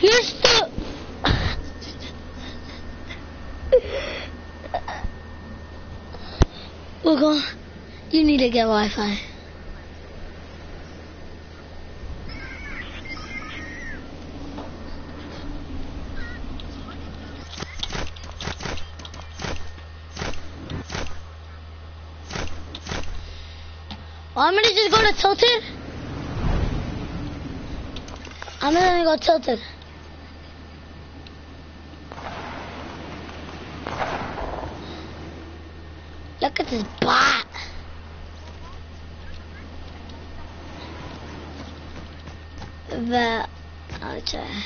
You're still... We're going... You need to get Wi-Fi. Well, I'm gonna just go to Tilted. I'm gonna go Tilted. Look at this bot. The oh, I'll try.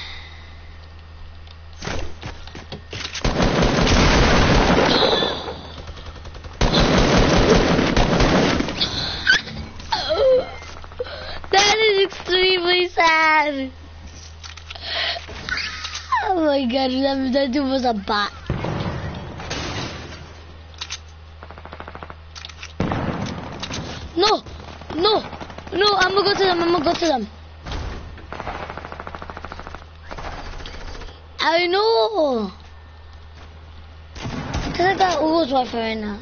That is extremely sad. Oh my god, that, that dude was a bot. No, no, no, I'm gonna go to them, I'm gonna go to them. I know. Cause I got Ugo's Wi-Fi right now.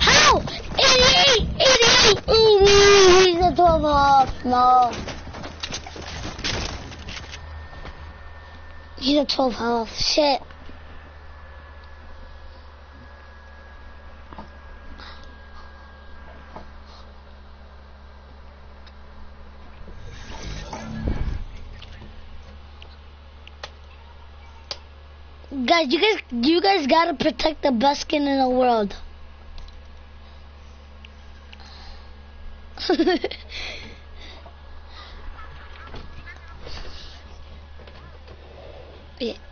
How? 88! 88! 88! He's a 12 off. No. He's a 12 health. Shit. Guys, you guys, you guys gotta protect the best skin in the world. yeah.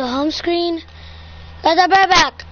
I'm home screen. Be right back.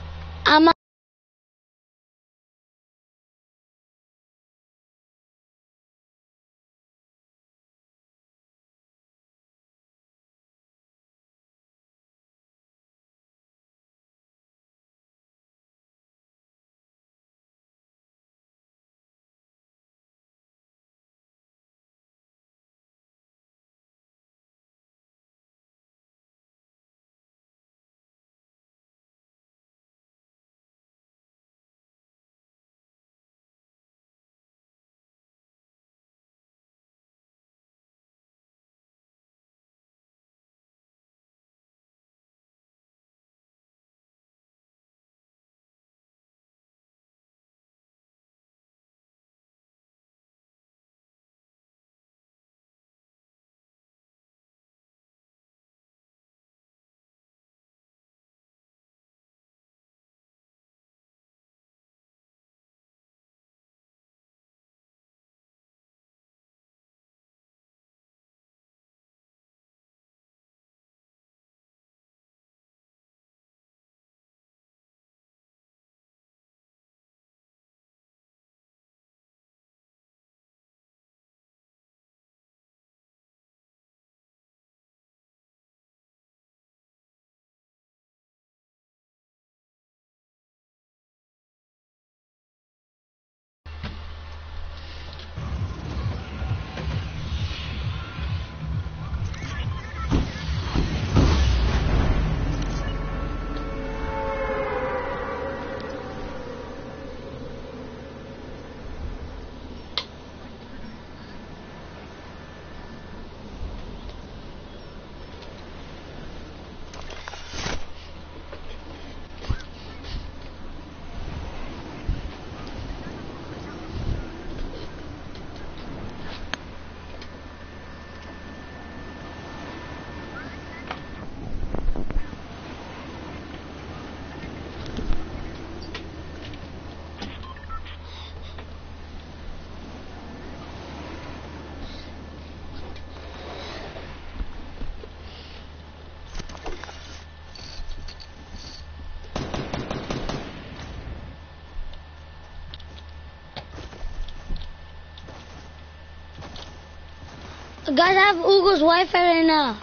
Guys, I have Ugo's Wi-Fi right now.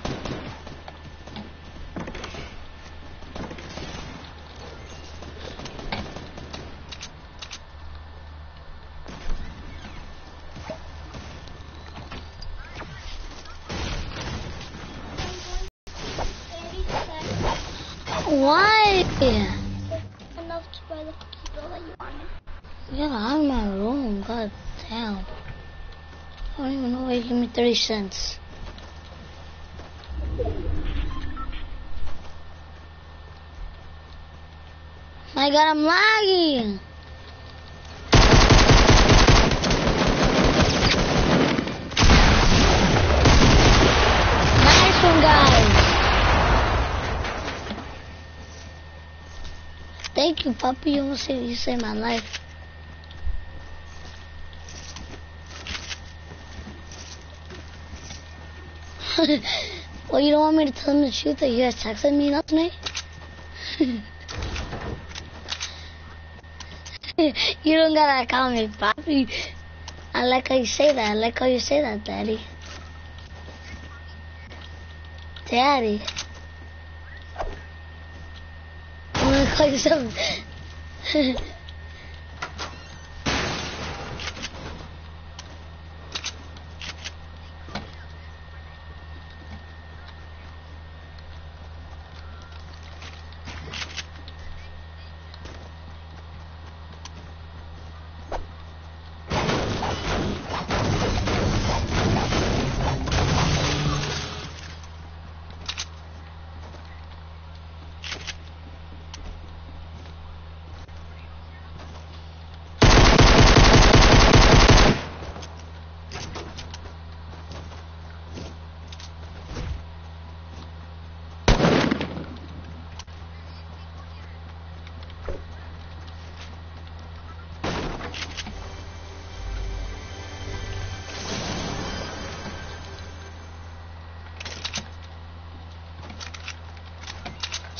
Why? Enough to buy the keyboard that you wanted. Yeah, I'm in my room. God damn. I don't even know why you give me 30 cents. My god, I'm lagging. Nice one, guys. Thank you, puppy. You almost saved my life. Well, you don't want me to tell him the truth that you guys texted me last night? you don't gotta call me papi. I like how you say that. I like how you say that, Daddy. Daddy. I'm gonna call you something.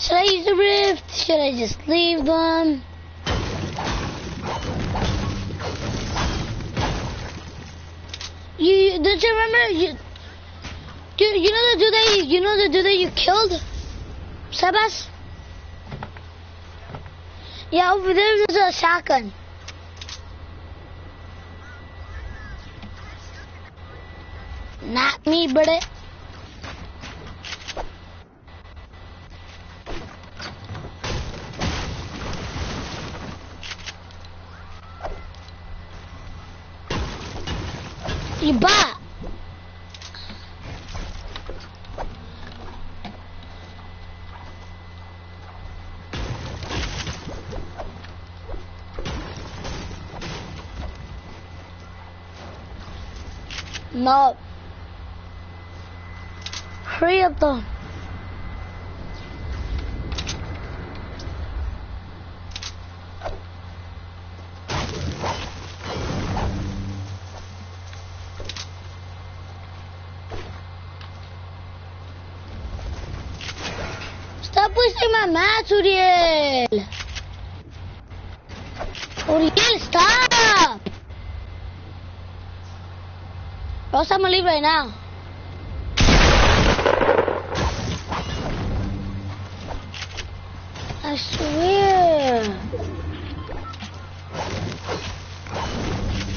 Should I use the rift? Should I just leave them? You don't you remember you you, you know the dude that you, you know the dude that you killed? Sebas? Yeah, over there there's a shotgun. Not me, brother. Iba. Hurry up though. Stop wasting my mats, Uriel. Uriel, stop. I'm leave right now. I swear.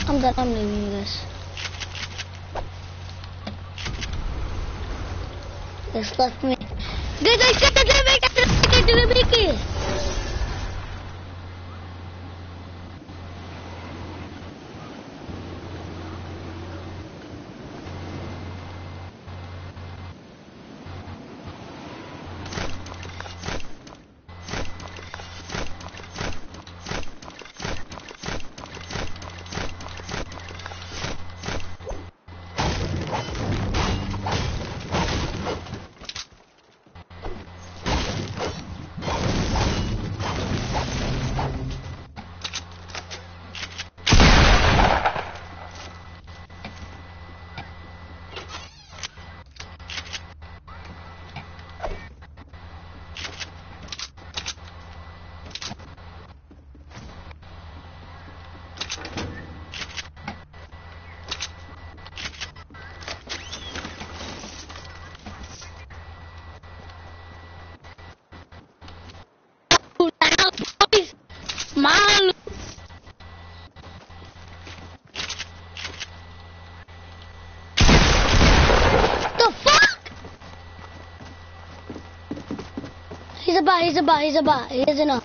I'm done. I'm leaving you guys. This left me. Guys, I got the make it. Bot, he's a bot, he's a bot. He doesn't know.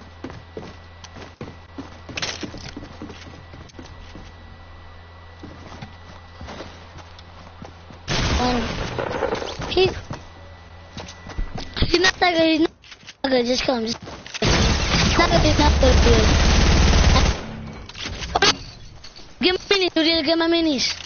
One. Um, he's... He's not that good, he's not that good. Just kill him, just... He's not good, he's not good, dude. Get my minis, dude, get my minis.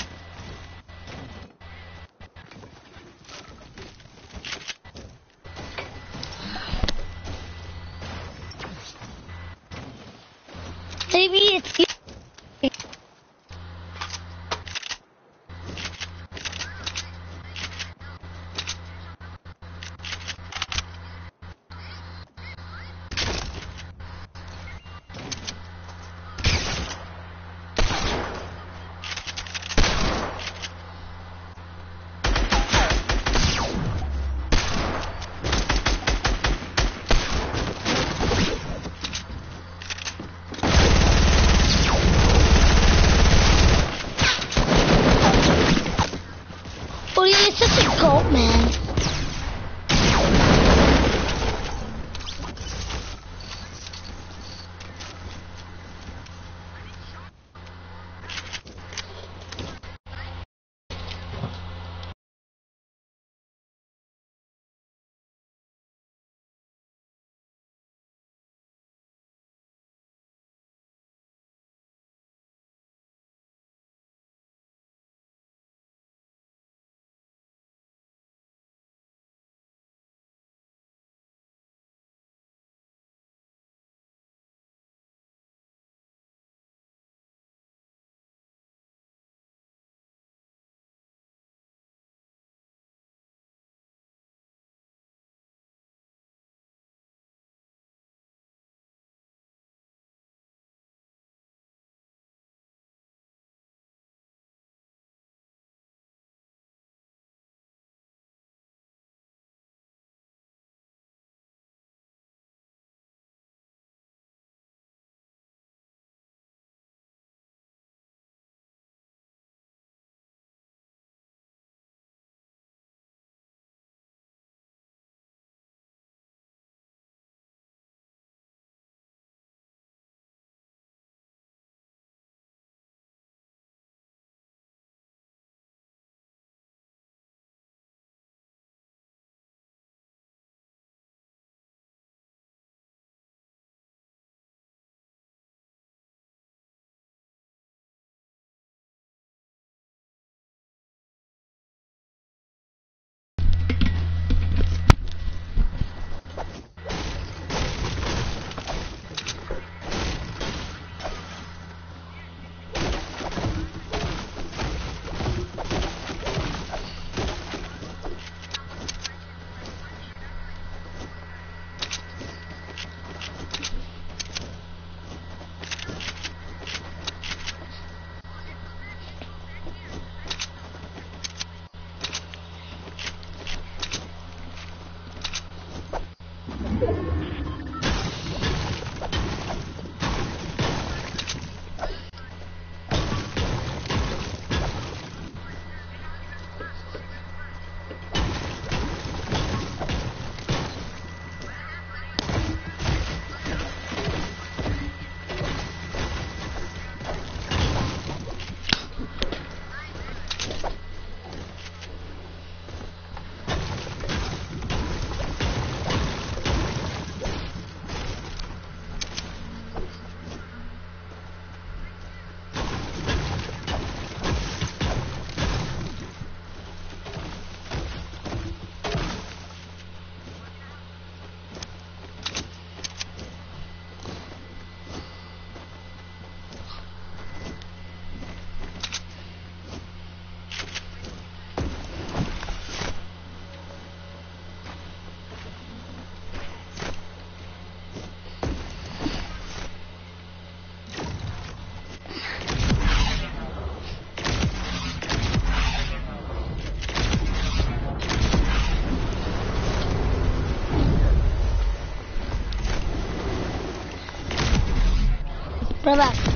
Bebas.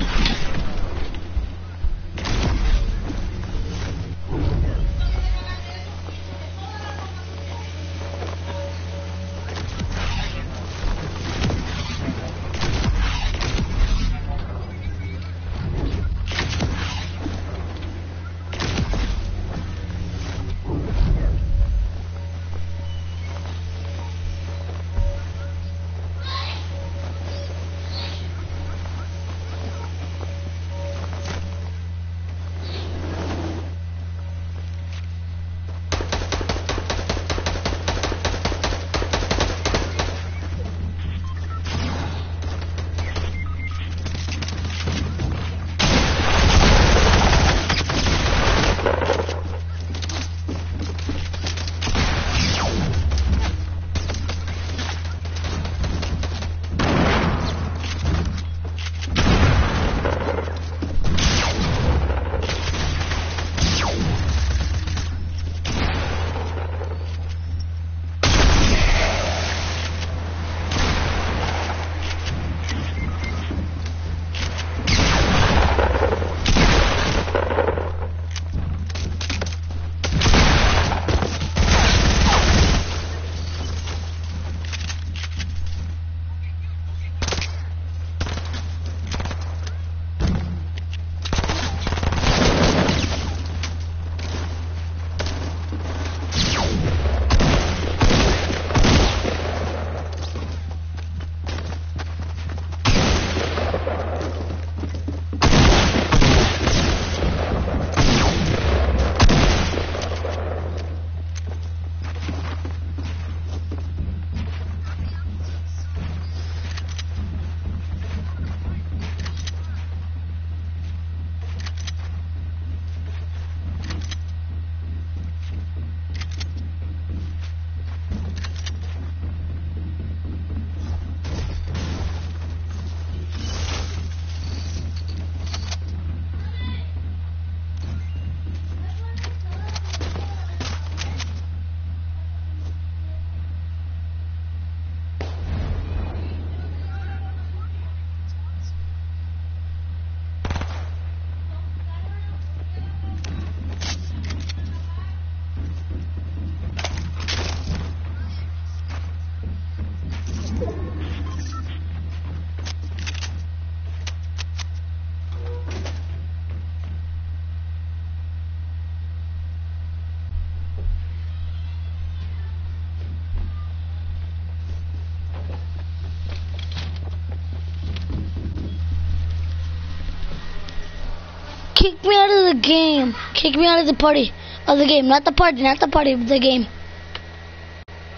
Kick me out of the game. Kick me out of the party. Of the game. Not the party, not the party, of the game.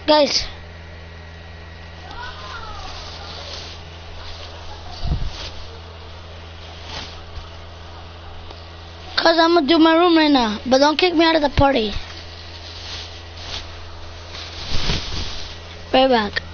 Guys. Cause I'm gonna do my room right now. But don't kick me out of the party. Right back.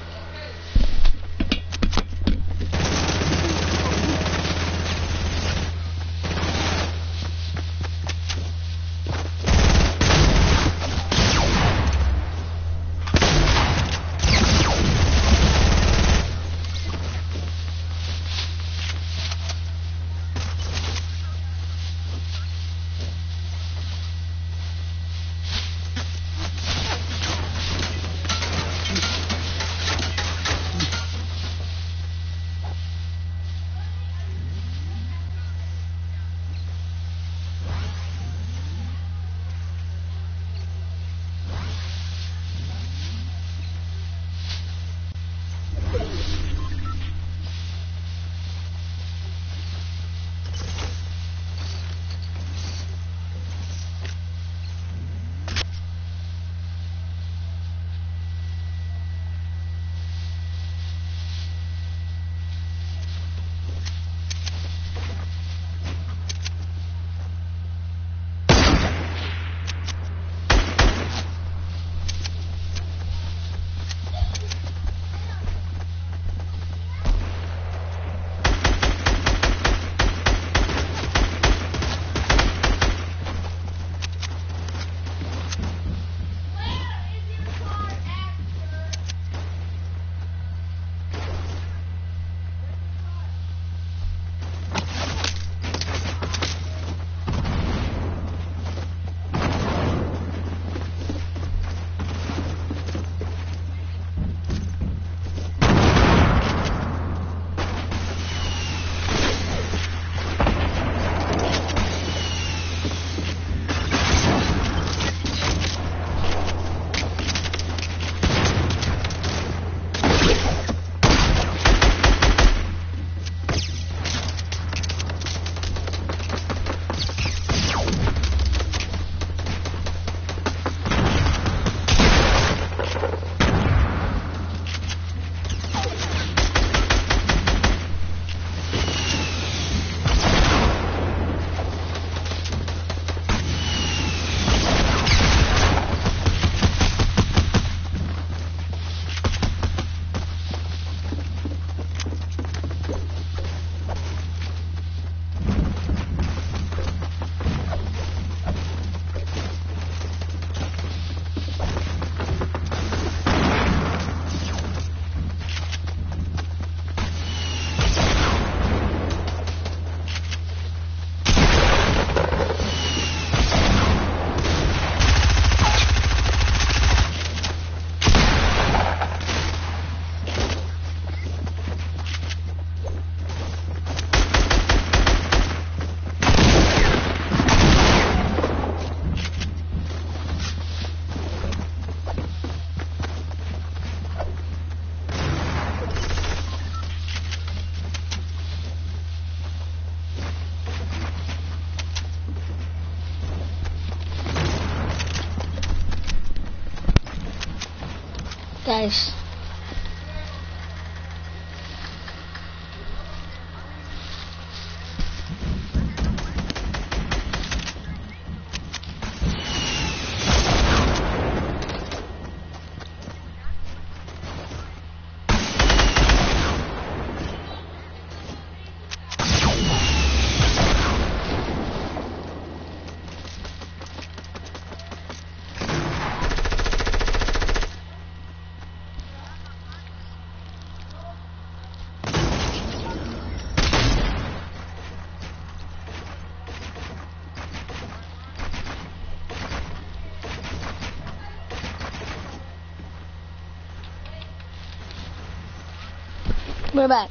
Guys. We're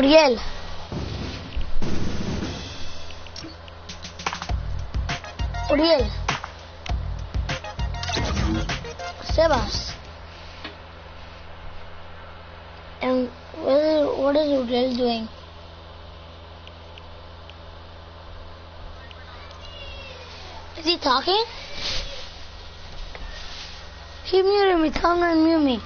Uriel. Uriel. Sebas. And what is, what is Uriel doing? Is he talking? He muted me. Tell him to unmute me.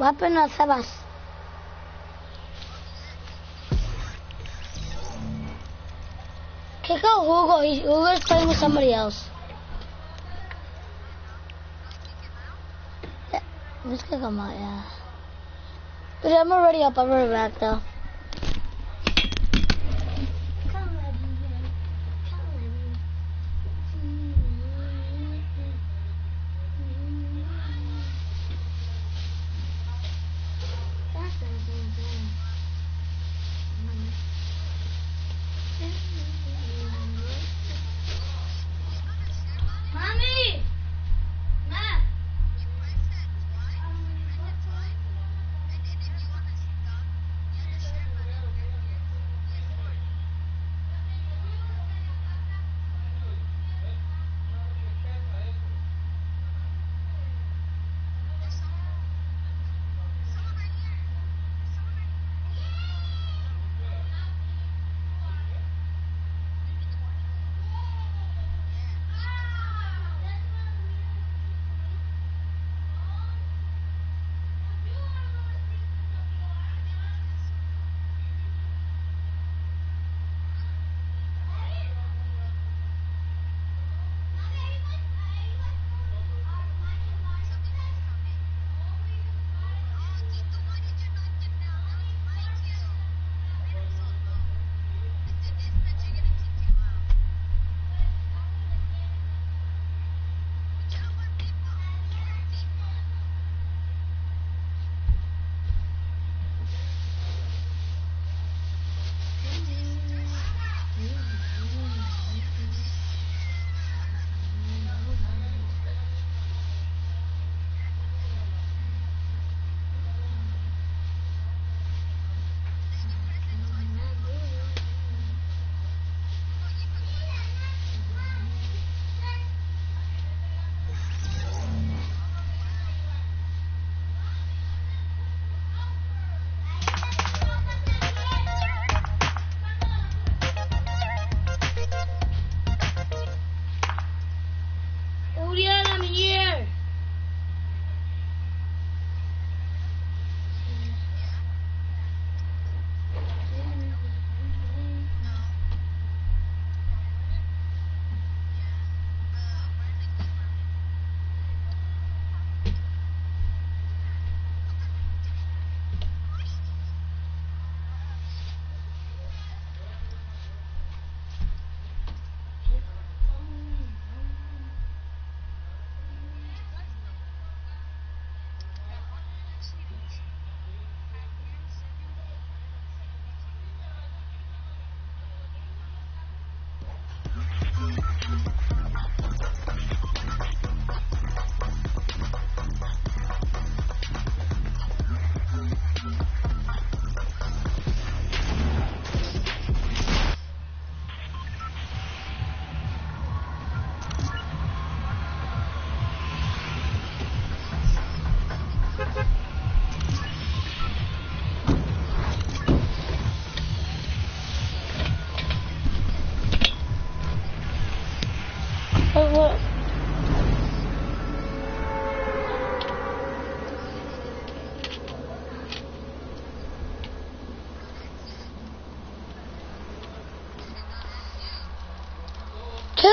Weapon of Sebas. Kick out Hugo. He, Hugo's playing with somebody else. Yeah, let's kick him out, yeah. But I'm already up. I'm already back, though.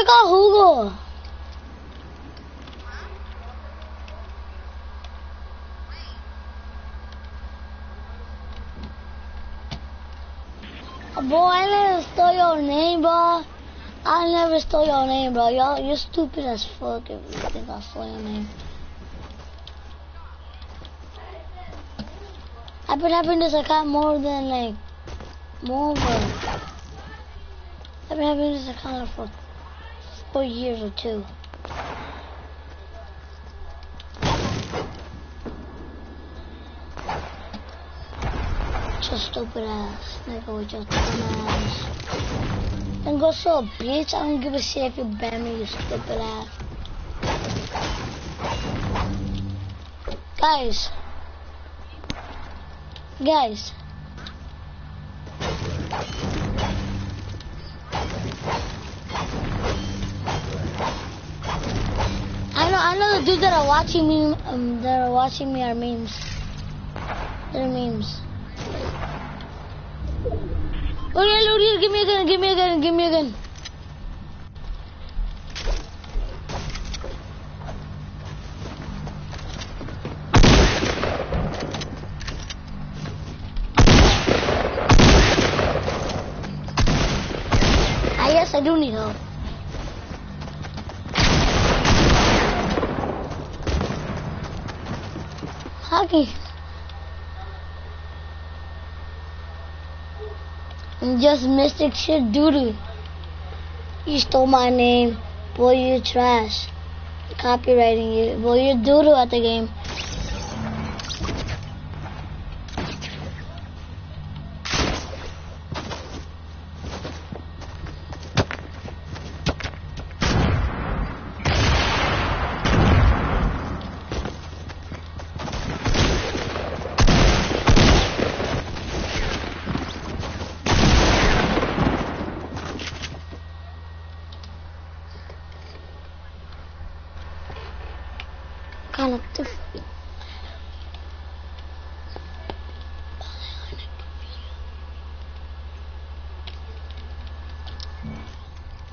Out Hugo. Boy, I never stole your name, bro. I never stole your name, bro. Y'all, you're stupid as fuck if you think I stole your name. I've been having this account more than like more than I've been having this account for four years or two. Just stupid ass nigga with your dumb ass. Then go so a bitch. I don't give a shit if you ban me, you stupid ass. Guys. Guys. I know, the dudes that are watching me, um, that are watching me are memes. They're memes. Uriel, Uriel, give me a gun, give me a gun, give me a gun. Ah, yes, I do need help. Just mystic shit doodoo. You stole my name. Boy, you're trash. Copywriting you. Boy, you're doodoo at the game.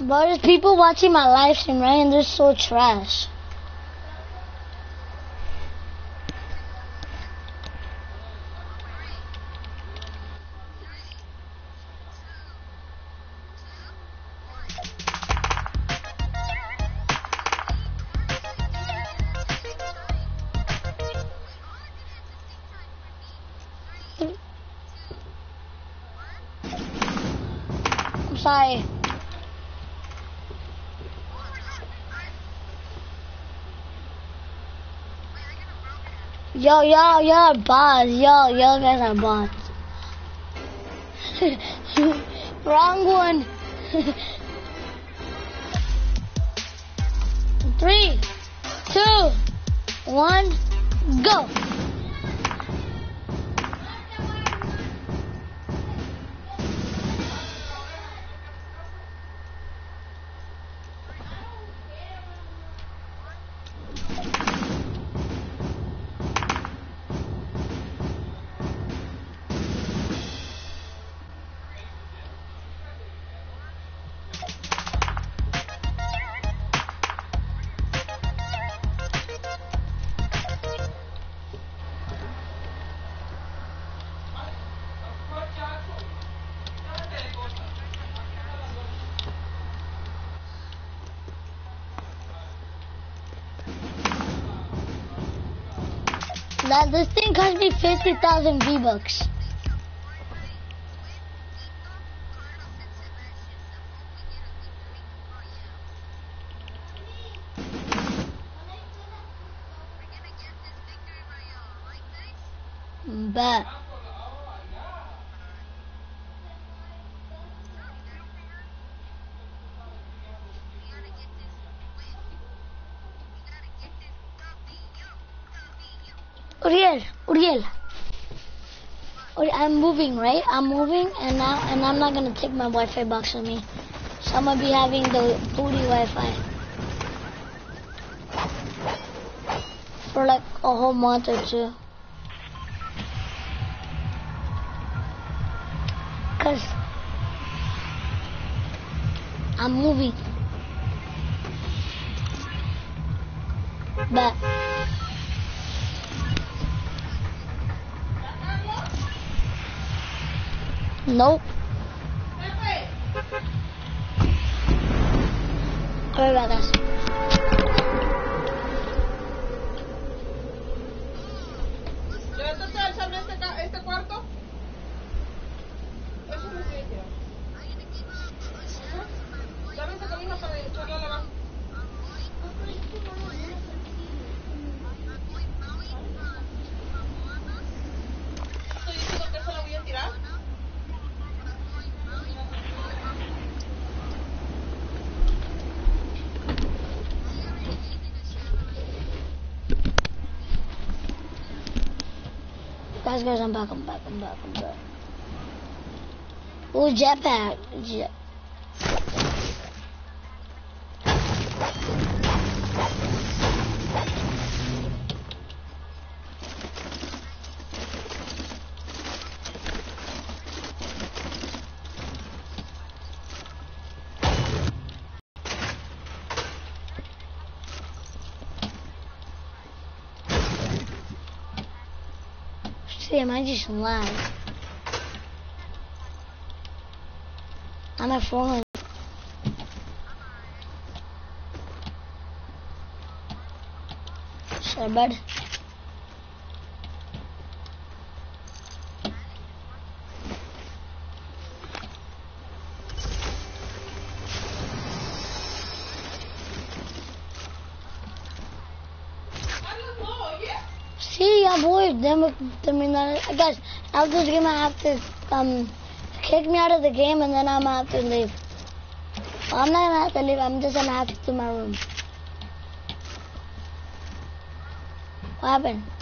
But there's people watching my live stream, right? And they're so trash. I'm sorry. Yo, y'all are bots. Y'all, y'all guys are bots. Wrong one. Three, two, one, go. That this thing cost me fifty thousand V bucks. Bet. Uriel, Uriel. Uri- I'm moving, right? I'm moving, and now, and I'm not gonna take my Wi-Fi box with me. So I'm gonna be having the booty Wi-Fi for like a whole month or two. Cause I'm moving. But Nope. Este cuarto? Eso no se para la. Guys, guys, I'm back, I'm back, I'm back, I'm back. Ooh, jetpack. Jet. I'm at 400. Sure, voy. Déjame terminar. Guys, after this game, I have to um kick me out of the game, and then I'm gonna have to leave. I'm not gonna have to leave. I'm just gonna have to do my room. What happened?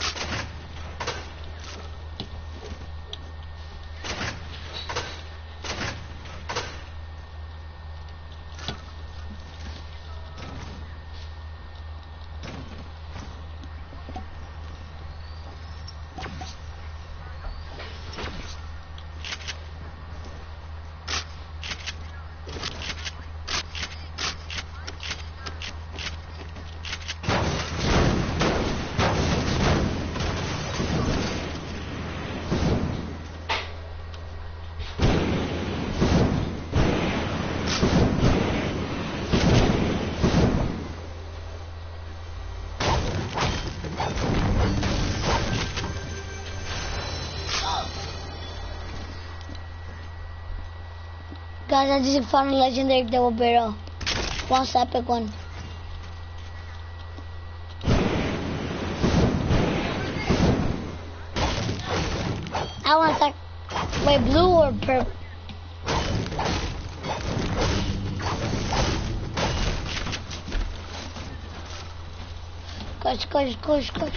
Guys, I just found a legendary double barrel. Lost epic one. I want that. Wait, blue or purple? Gosh, gosh, gosh, gosh.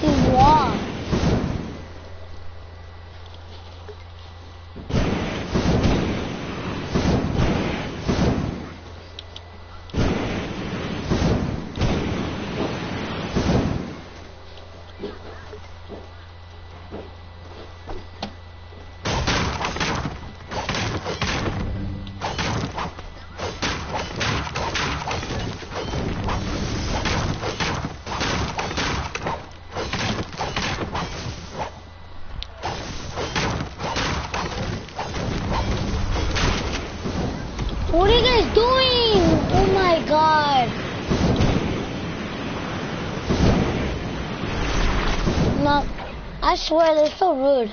He won. What are you guys doing? Oh my god. No, I swear they're so rude.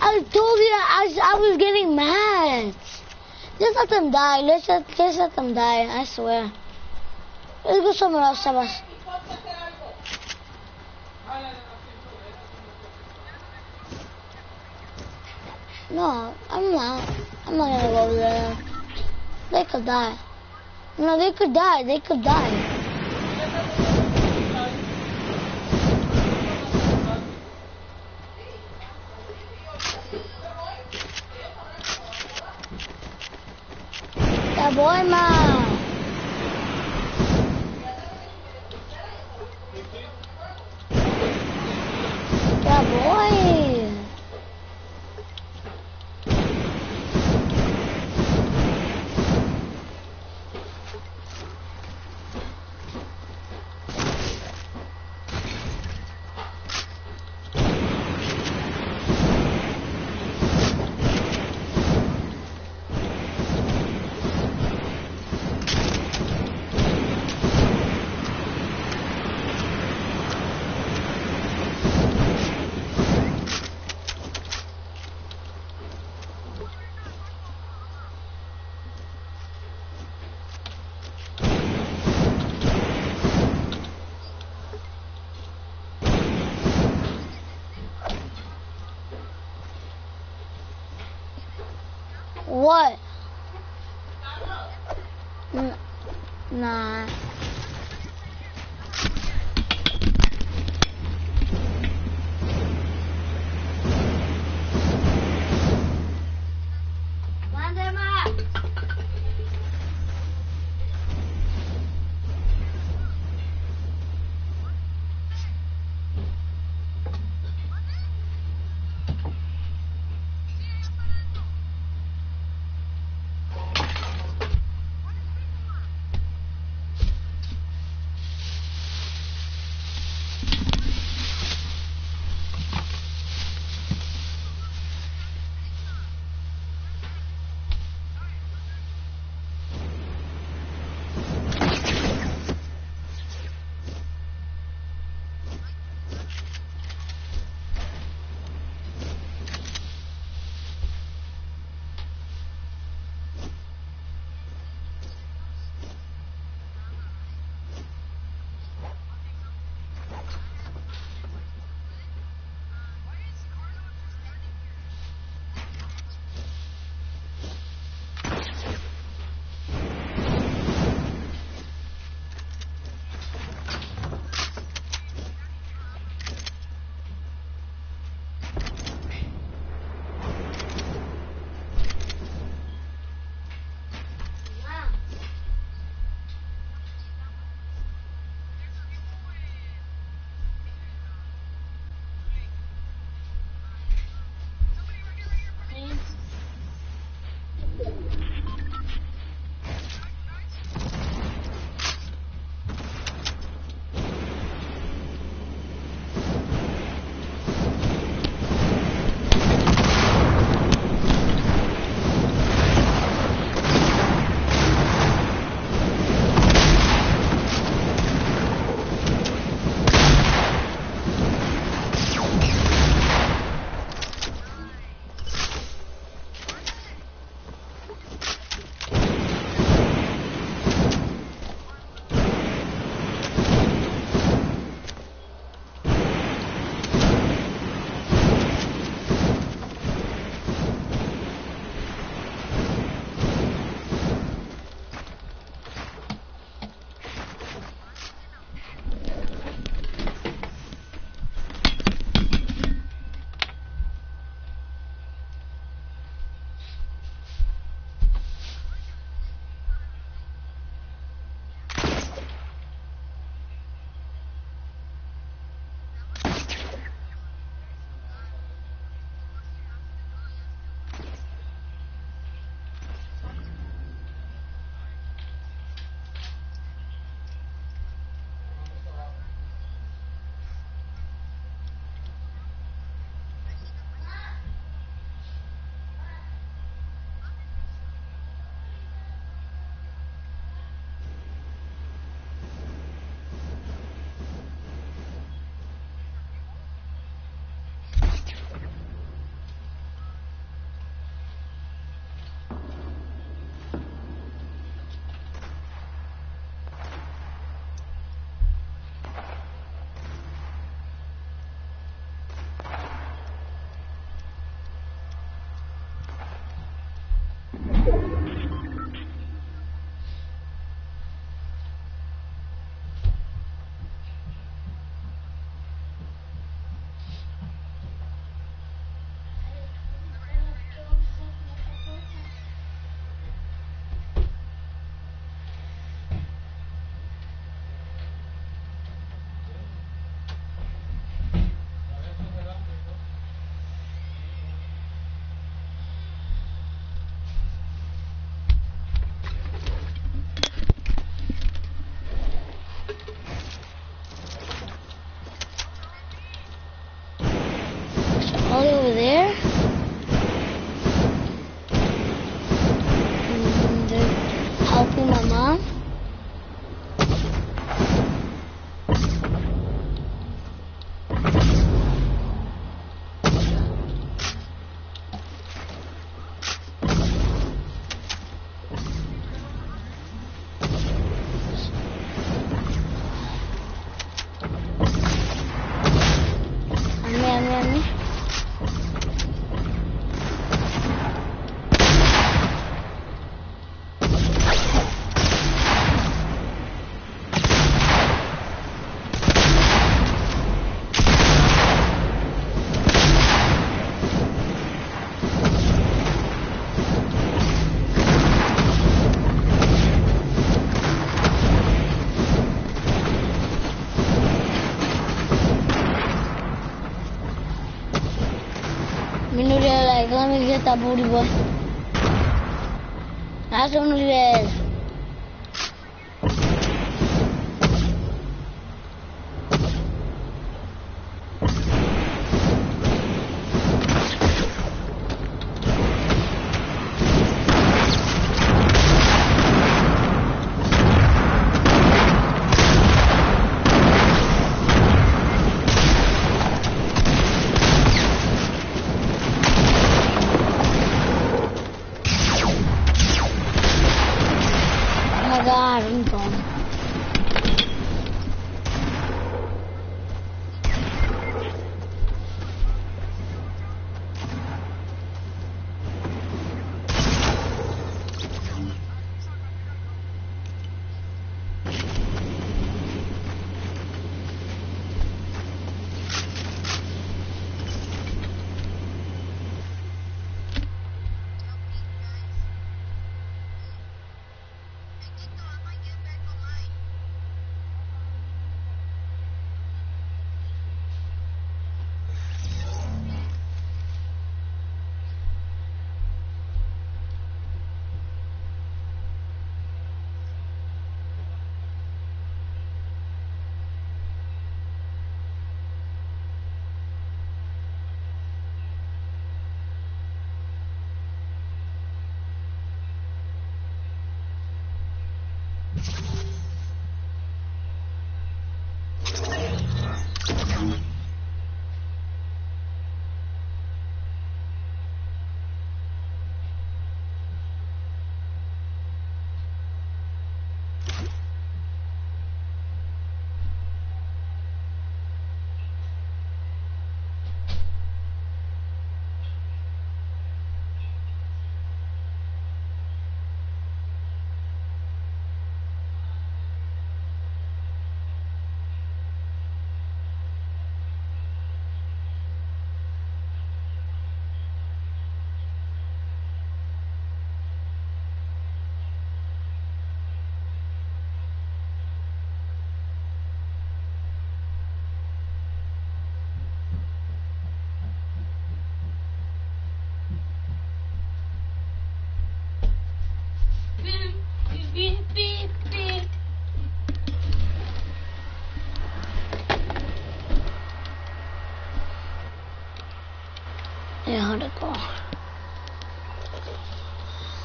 I told you I, was- I was getting mad. Just let them die. Let's just, just let them die. I swear. Let's go somewhere else, Sebas. No, I'm not. I'm not gonna go there. They could die. No, they could die. They could die. Alright, let me get that booty boy.